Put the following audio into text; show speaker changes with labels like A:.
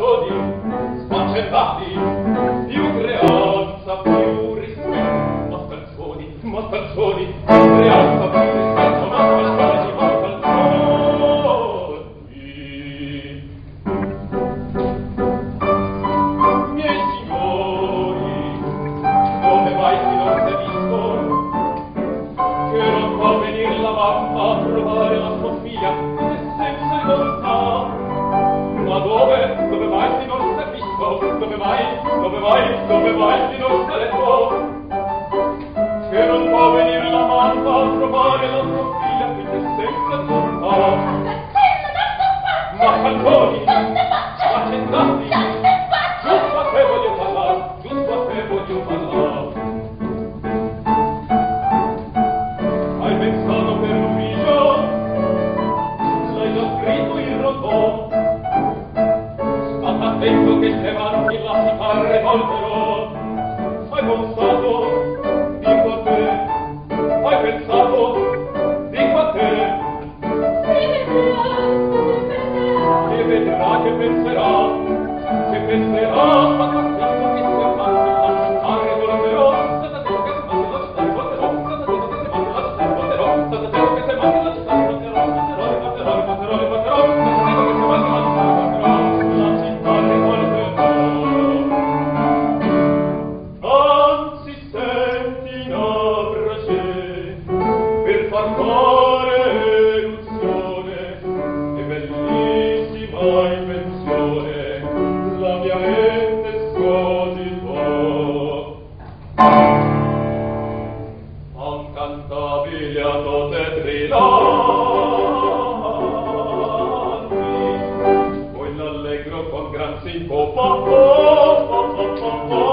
A: canzoni spaccettati più creanza più rispetto ma canzoni ma canzoni più creanza dove vai si non stare po' che non può venire la mamma a trovare la sua figlia che c'è sempre attorno ma cantoni ma cent'anni giusto a te voglio parlare giusto a te voglio parlare hai pensato per l'ufficio l'hai già scritto il rotò sta attento che se vanno che la si fa revolverò Vamos é bom parlare eruzione e bellissima invenzione la mia mente scuoti po' un cantabile a note trilanti poi l'allegro con gran sincopa po'